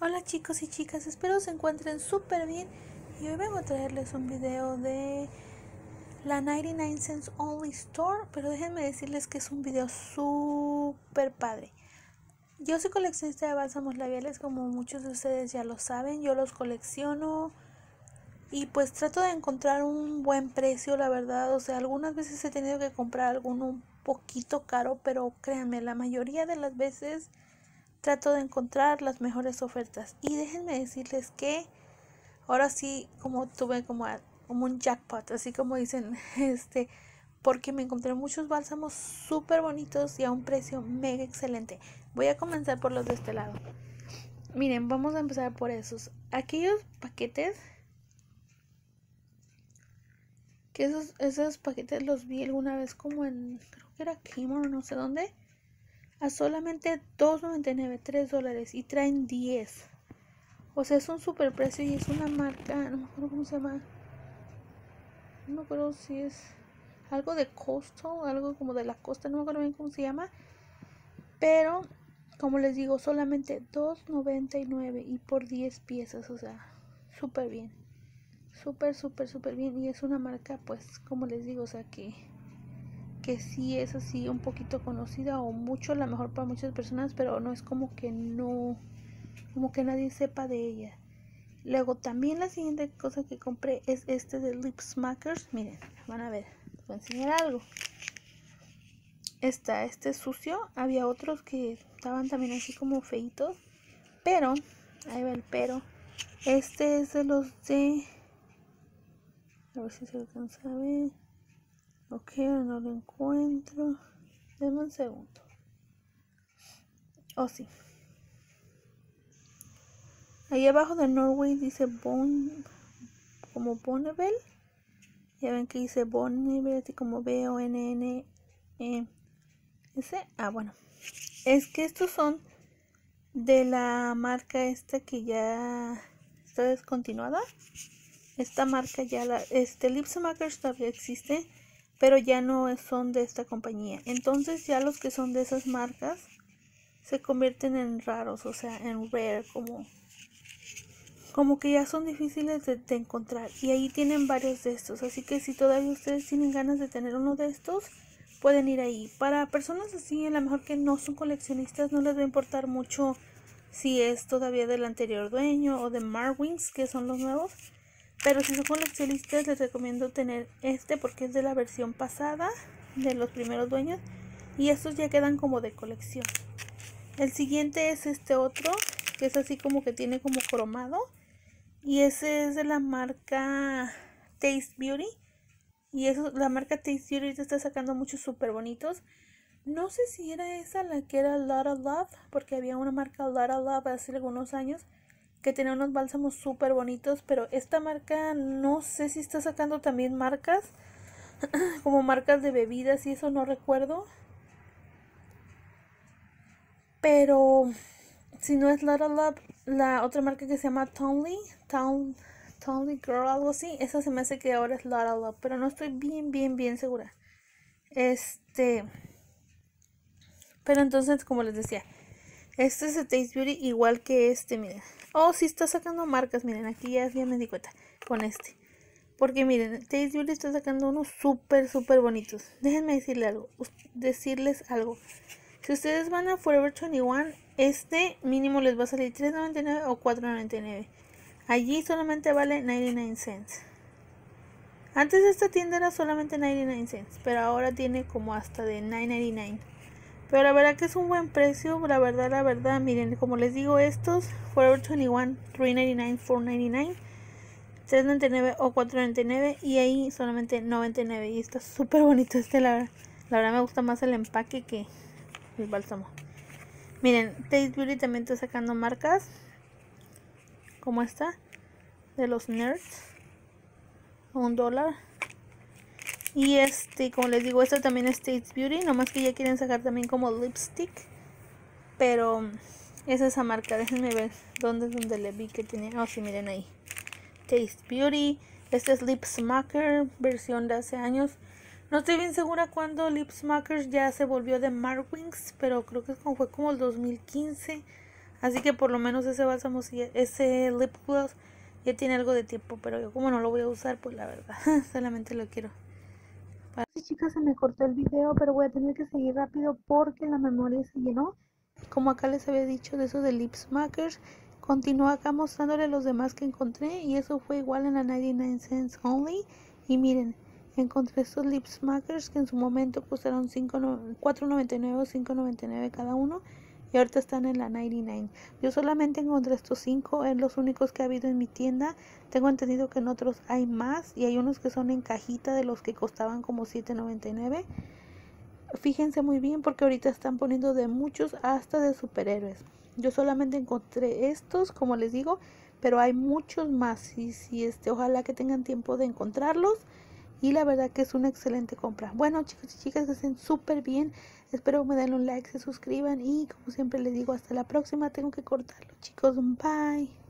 Hola chicos y chicas, espero se encuentren súper bien y hoy vengo a traerles un video de la 99 Cents Only Store, pero déjenme decirles que es un video súper padre. Yo soy coleccionista de bálsamos labiales como muchos de ustedes ya lo saben, yo los colecciono y pues trato de encontrar un buen precio, la verdad, o sea, algunas veces he tenido que comprar alguno un poquito caro, pero créanme, la mayoría de las veces trato de encontrar las mejores ofertas. Y déjenme decirles que ahora sí, como tuve como, como un jackpot, así como dicen, este, porque me encontré muchos bálsamos súper bonitos y a un precio mega excelente. Voy a comenzar por los de este lado. Miren, vamos a empezar por esos. Aquellos paquetes que esos, esos paquetes los vi alguna vez como en, creo que era Kmart, no sé dónde a solamente 2.99, 3 dólares y traen 10. O sea, es un super precio y es una marca, no me acuerdo cómo se llama. No me acuerdo si es algo de coastal, algo como de la costa, no me acuerdo bien cómo se llama. Pero, como les digo, solamente 2.99 y por 10 piezas, o sea, súper bien. Súper, súper, súper bien. Y es una marca, pues, como les digo, o sea, que que sí es así un poquito conocida o mucho, a lo mejor para muchas personas, pero no es como que no, como que nadie sepa de ella. Luego también la siguiente cosa que compré es este de Lip Smackers. Miren, van a ver, les voy a enseñar algo. Está este sucio. Había otros que estaban también así como feitos. Pero, ahí va el pero. Este es de los de... A ver si se alcanza a ver. Ok, no lo encuentro. Deme un segundo. Oh, sí. Ahí abajo de Norway dice Bon, como Bonneville. Ya ven que dice Bonneville, así como B-O-N-N-E. Ese, ah, bueno. Es que estos son de la marca esta que ya está descontinuada. Esta marca ya la, este Lipsmakers todavía existe pero ya no son de esta compañía. Entonces ya los que son de esas marcas se convierten en raros, o sea, en rare, como, como que ya son difíciles de, encontrar. Y ahí tienen varios de estos, así que si todavía ustedes tienen ganas de tener uno de estos, pueden ir ahí. Para personas así, a lo mejor que no son coleccionistas, no les va a importar mucho si es todavía del anterior dueño o de Marwings, que son los nuevos pero si son coleccionistas les recomiendo tener este porque es de la versión pasada de los primeros dueños y estos ya quedan como de colección. El siguiente es este otro que es así como que tiene como cromado y ese es de la marca Taste Beauty y eso la marca Taste Beauty está sacando muchos súper bonitos. No sé si era esa la que era Lotta Love porque había una marca Lotta Love hace algunos años que tiene unos bálsamos súper bonitos, pero esta marca no sé si está sacando también marcas, como marcas de bebidas y eso no recuerdo. Pero si no es Love, la otra marca que se llama Tonley, Town, Tonley Girl, algo así, esa se me hace que ahora es Lotta Love, pero no estoy bien, bien, bien segura. Este, pero entonces, como les decía, este es el Taste Beauty igual que este, miren. Oh, sí está sacando marcas, miren, aquí ya, me di cuenta con este. Porque miren, Taste Beauty está sacando unos súper, súper bonitos. Déjenme decirle algo, decirles algo. Si ustedes van a Forever 21, este mínimo les va a salir $3.99 o $4.99. Allí solamente vale 99 cents. Antes esta tienda era solamente 99 cents, pero ahora tiene como hasta de 9.99. Pero la verdad que es un buen precio, la verdad, la verdad. Miren, como les digo, estos Forever 21, 3.99, 4.99, 3.99 o 4.99 y ahí solamente 99 y está súper bonito este, la, la verdad me gusta más el empaque que el bálsamo. Miren, Taste Beauty también está sacando marcas como esta de los nerds un dólar y este, como les digo, esto también es Taste Beauty, nomás que ya quieren sacar también como lipstick. Pero es esa marca, déjenme ver dónde es donde le vi que tenía. Oh, sí, miren ahí. Taste Beauty. Este es Lip Smacker, versión de hace años. No estoy bien segura cuándo Lip Smackers ya se volvió de Marwings, pero creo que fue como el 2015. Así que por lo menos ese bálsamo, ese lip gloss ya tiene algo de tiempo, pero yo como no lo voy a usar, pues la verdad, solamente lo quiero. Sí, chicas, se me cortó el video, pero voy a tener que seguir rápido porque la memoria se llenó. Como acá les había dicho de eso de lip smackers, continúo acá mostrándole los demás que encontré y eso fue igual en la 99 cents only. Y miren, encontré estos lip smackers que en su momento costaron $4.99 o $5.99 cada uno y ahorita están en la 99. Yo solamente encontré estos 5, es los únicos que ha habido en mi tienda. Tengo entendido que en otros hay más y hay unos que son en cajita de los que costaban como $7.99. Fíjense muy bien porque ahorita están poniendo de muchos hasta de superhéroes. Yo solamente encontré estos, como les digo, pero hay muchos más y si este ojalá que tengan tiempo de encontrarlos y la verdad que es una excelente compra. Bueno chicos y chicas que estén súper bien. Espero me den un like, se suscriban y como siempre les digo hasta la próxima. Tengo que cortarlo chicos. Bye.